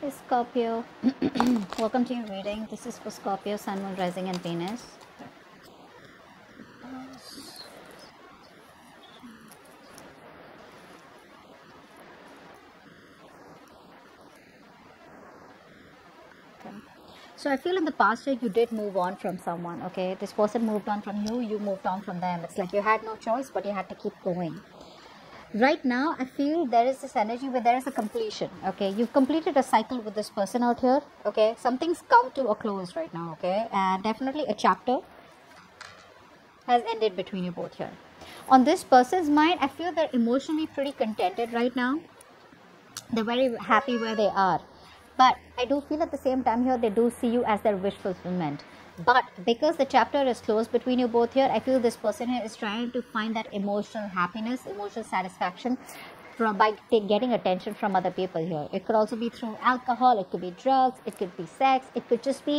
Hey Scorpio, welcome to your reading. This is for Scorpio, Sun, Moon, Rising, and Venus. So I feel in the past year you did move on from someone. Okay, this person moved on from you, you moved on from them. It's like you had no choice, but you had to keep going right now i feel there is this energy where there is a completion okay? You've completed a cycle with this person out here okay? Something's come to a close right now okay? And definitely a chapter has ended between you both here. On this person's mind i feel they're emotionally pretty contented right now. They're very happy where they are. But i do feel at the same time here they do see you as their wish fulfillment but because the chapter is closed between you both here i feel this person here is trying to find that emotional happiness emotional satisfaction from by getting attention from other people here. It could also be through alcohol it could be drugs it could be sex it could just be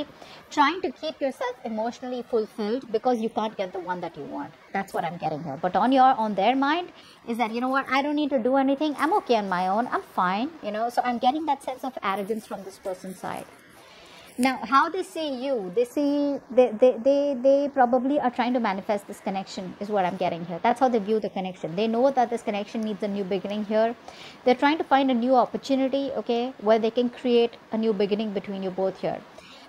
trying to keep yourself emotionally fulfilled because you can't get the one that you want. That's what i'm getting here. But on your on their mind is that you know what i don't need to do anything. I'm okay on my own. I'm fine you know. So i'm getting that sense of arrogance from this person's side now how they see you they see they, they they they probably are trying to manifest this connection is what i'm getting here. That's how they view the connection. They know that this connection needs a new beginning here. They're trying to find a new opportunity okay where they can create a new beginning between you both here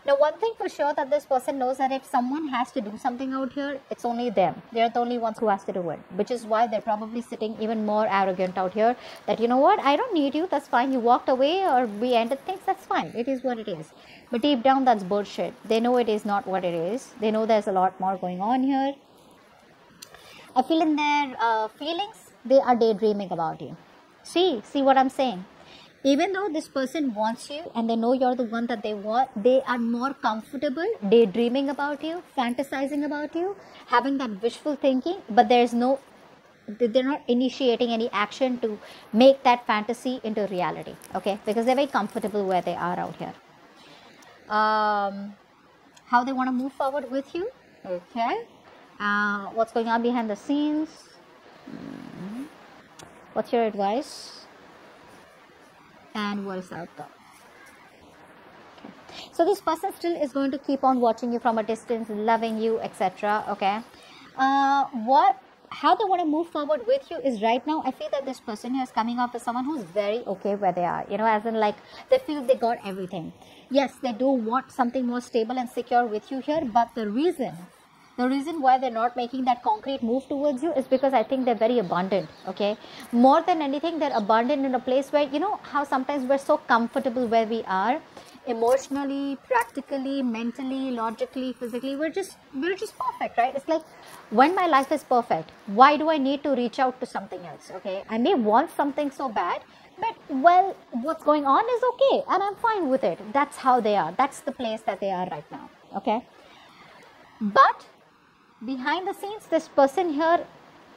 now, one thing for sure that this person knows that if someone has to do something out here, it's only them. They're the only ones who has to do it, which is why they're probably sitting even more arrogant out here. That you know what, I don't need you. That's fine. You walked away or we ended things. That's fine. It is what it is. But deep down, that's bullshit. They know it is not what it is. They know there's a lot more going on here. I feel in their uh, feelings, they are daydreaming about you. See, see what I'm saying even though this person wants you and they know you're the one that they want, they are more comfortable daydreaming about you, fantasizing about you, having that wishful thinking, but there's no, they're not initiating any action to make that fantasy into reality, okay? Because they're very comfortable where they are out here. Um, how they want to move forward with you, okay? Uh, what's going on behind the scenes? Mm-hmm. What's your advice? And what is outcome. Okay. So this person still is going to keep on watching you from a distance, loving you, etc. Okay. Uh, what how they want to move forward with you is right now i feel that this person here is coming off as someone who's very okay where they are you know as in like they feel they got everything yes they do want something more stable and secure with you here but the reason the reason why they're not making that concrete move towards you is because I think they're very abundant. Okay. More than anything, they're abundant in a place where, you know, how sometimes we're so comfortable where we are emotionally, practically, mentally, logically, physically. We're just, we're just perfect, right? It's like when my life is perfect, why do I need to reach out to something else? Okay. I may want something so bad, but well, what's going on is okay and I'm fine with it. That's how they are. That's the place that they are right now. Okay. But behind the scenes this person here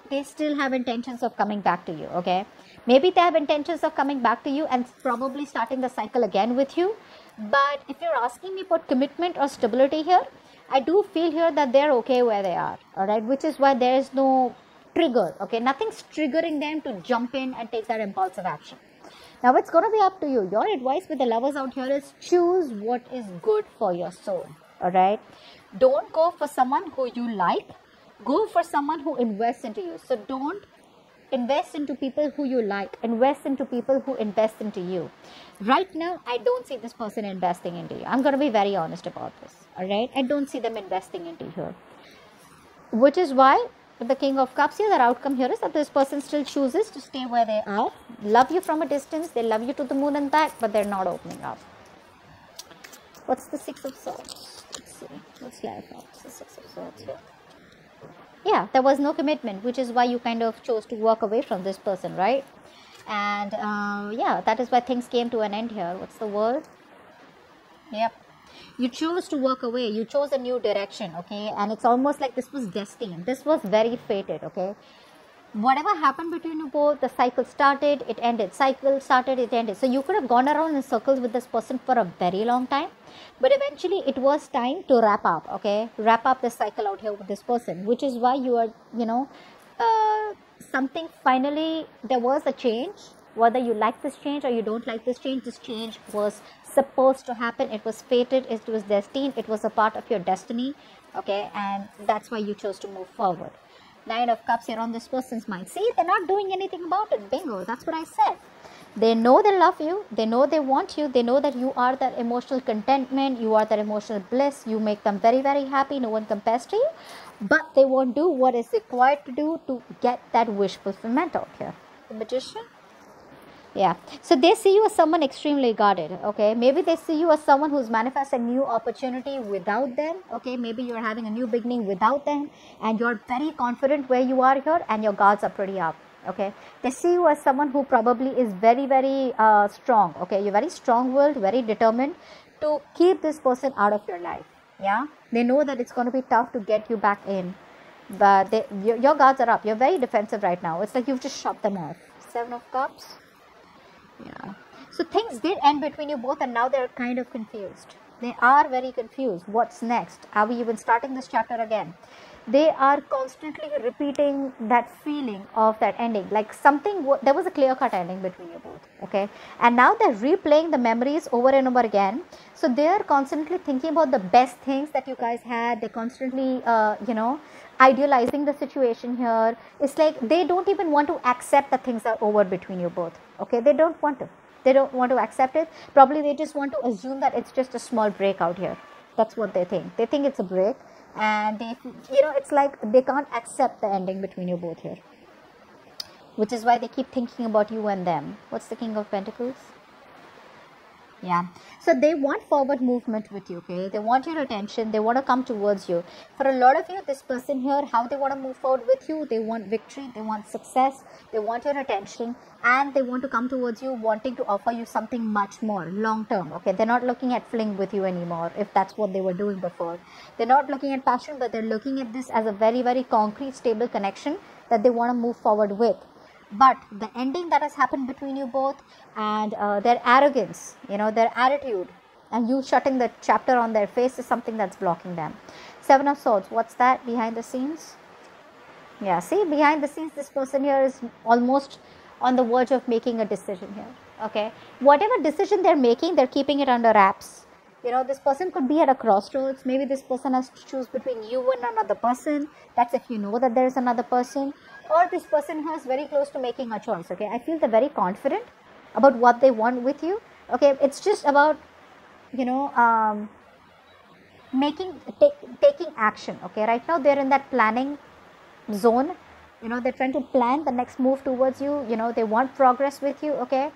they still have intentions of coming back to you okay? Maybe they have intentions of coming back to you and probably starting the cycle again with you. But if you're asking me about commitment or stability here i do feel here that they're okay where they are all right? Which is why there is no trigger okay? Nothing's triggering them to jump in and take that impulsive action. Now it's going to be up to you. Your advice with the lovers out here is choose what is good for your soul all right don't go for someone who you like. Go for someone who invests into you. So don't invest into people who you like. Invest into people who invest into you. Right now i don't see this person investing into you. I'm going to be very honest about this. All right i don't see them investing into you. Which is why the king of cups here the outcome here is that this person still chooses to stay where they are. Love you from a distance. They love you to the moon and back but they're not opening up. What's the six of swords clarify. Yeah, there was no commitment, which is why you kind of chose to walk away from this person, right? And uh, yeah, that is why things came to an end here. What's the word? Yep. You chose to walk away. You chose a new direction, okay? And it's almost like this was destined. This was very fated, okay? Whatever happened between you both, the cycle started, it ended. Cycle started, it ended. So you could have gone around in circles with this person for a very long time. But eventually it was time to wrap up, okay? Wrap up the cycle out here with this person, which is why you are, you know, uh, something finally, there was a change. Whether you like this change or you don't like this change, this change was supposed to happen it was fated it was destined it was a part of your destiny okay and that's why you chose to move forward nine of cups here on this person's mind. See they're not doing anything about it. Bingo that's what i said. They know they love you. They know they want you. They know that you are their emotional contentment. You are their emotional bliss. You make them very very happy. No one compares to you. But they won't do what is required to do to get that wish fulfillment out here. The magician yeah. So they see you as someone extremely guarded okay? Maybe they see you as someone who's manifesting new opportunity without them okay? Maybe you're having a new beginning without them and you're very confident where you are here and your guards are pretty up okay? They see you as someone who probably is very very uh, strong okay? You're very strong willed very determined to keep this person out of your life yeah? They know that it's going to be tough to get you back in but they, your, your guards are up. You're very defensive right now. It's like you've just shut them off. Seven of cups yeah. So things did end between you both and now they're kind of confused. They are very confused. What's next? Are we even starting this chapter again? They are constantly repeating that feeling of that ending. Like something there was a clear cut ending between you both okay? And now they're replaying the memories over and over again. So they're constantly thinking about the best things that you guys had. They're constantly uh, you know idealizing the situation here. It's like they don't even want to accept that things are over between you both okay? They don't want to. They don't want to accept it. Probably they just want to assume that it's just a small break out here. That's what they think. They think it's a break and they you know it's like they can't accept the ending between you both here which is why they keep thinking about you and them. What's the king of pentacles yeah. So they want forward movement with you okay? They want your attention. They want to come towards you. For a lot of you this person here how they want to move forward with you they want victory they want success they want your attention and they want to come towards you wanting to offer you something much more long term okay? They're not looking at fling with you anymore if that's what they were doing before. They're not looking at passion but they're looking at this as a very very concrete stable connection that they want to move forward with but the ending that has happened between you both and uh, their arrogance you know their attitude and you shutting the chapter on their face is something that's blocking them. Seven of swords what's that behind the scenes? Yeah see behind the scenes this person here is almost on the verge of making a decision here okay? Whatever decision they're making they're keeping it under wraps. You know this person could be at a crossroads. Maybe this person has to choose between you and another person. That's if you know that there is another person or this person who is very close to making a choice okay? I feel they're very confident about what they want with you okay? It's just about you know um, making take, taking action okay? Right now they're in that planning zone. You know they're trying to plan the next move towards you. You know they want progress with you okay?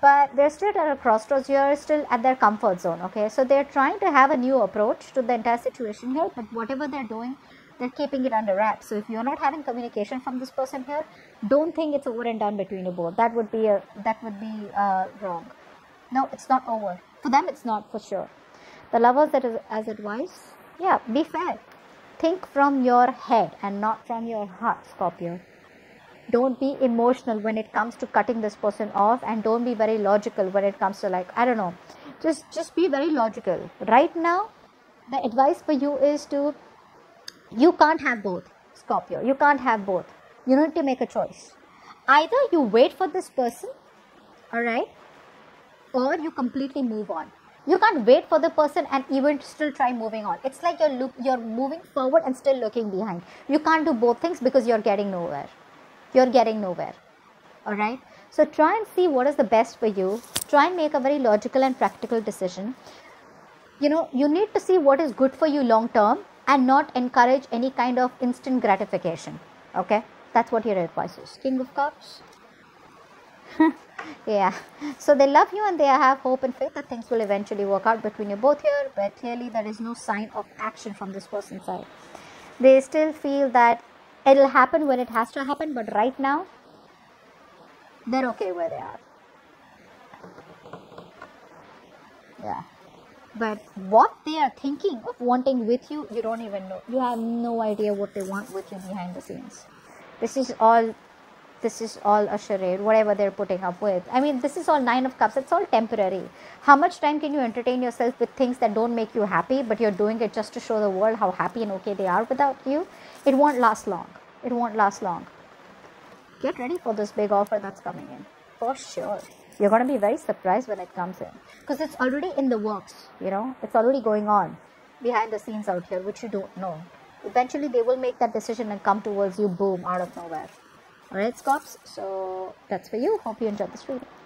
But they're still at a crossroads. You're still at their comfort zone okay? So they're trying to have a new approach to the entire situation here but whatever they're doing they're keeping it under wraps. So if you're not having communication from this person here, don't think it's over and done between you both. That would be a, that would be uh, wrong. No, it's not over. For them, it's not for sure. The lovers that is as advice, yeah, be fair. Think from your head and not from your heart, Scorpio. Don't be emotional when it comes to cutting this person off, and don't be very logical when it comes to like I don't know. Just just be very logical. Right now, the advice for you is to you can't have both, Scorpio. You can't have both. You need to make a choice. Either you wait for this person, alright, or you completely move on. You can't wait for the person and even still try moving on. It's like you're you're moving forward and still looking behind. You can't do both things because you're getting nowhere. You're getting nowhere. Alright? So try and see what is the best for you. Try and make a very logical and practical decision. You know, you need to see what is good for you long term and not encourage any kind of instant gratification. Okay, that's what your advice is. King of Cups. yeah, so they love you and they have hope and faith that things will eventually work out between you both here, but clearly there is no sign of action from this person's side. They still feel that it'll happen when it has to happen, but right now they're okay where they are. Yeah but what they are thinking of wanting with you you don't even know. You have no idea what they want with you behind the scenes. This is all this is all a charade whatever they're putting up with. I mean this is all nine of cups. It's all temporary. How much time can you entertain yourself with things that don't make you happy but you're doing it just to show the world how happy and okay they are without you? It won't last long. It won't last long. Get ready for this big offer that's coming in. For sure you're going to be very surprised when it comes in. Because it's already in the works. You know it's already going on behind the scenes out here which you don't know. Eventually they will make that decision and come towards you boom out of nowhere. All right scorps so that's for you. Hope you enjoyed this reading